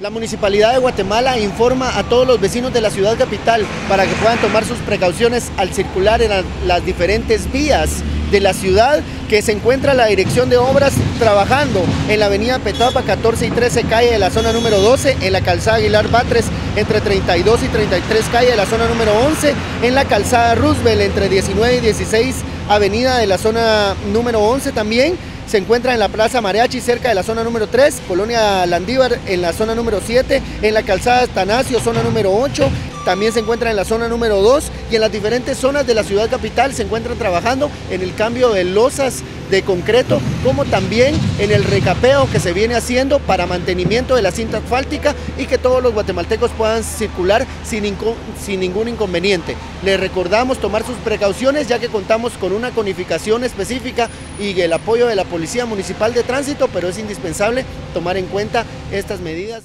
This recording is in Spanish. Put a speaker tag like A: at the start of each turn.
A: La Municipalidad de Guatemala informa a todos los vecinos de la ciudad capital para que puedan tomar sus precauciones al circular en las diferentes vías de la ciudad que se encuentra la dirección de obras trabajando en la avenida Petapa 14 y 13 calle de la zona número 12, en la calzada Aguilar Batres entre 32 y 33 calle de la zona número 11, en la calzada Roosevelt entre 19 y 16 avenida de la zona número 11 también se encuentra en la Plaza Mariachi, cerca de la zona número 3, Colonia Landívar en la zona número 7, en la Calzada Tanasio, zona número 8, también se encuentra en la zona número 2 y en las diferentes zonas de la ciudad capital se encuentran trabajando en el cambio de losas de concreto, como también en el recapeo que se viene haciendo para mantenimiento de la cinta asfáltica y que todos los guatemaltecos puedan circular sin, sin ningún inconveniente. Les recordamos tomar sus precauciones ya que contamos con una conificación específica y el apoyo de la Policía Municipal de Tránsito, pero es indispensable tomar en cuenta estas medidas.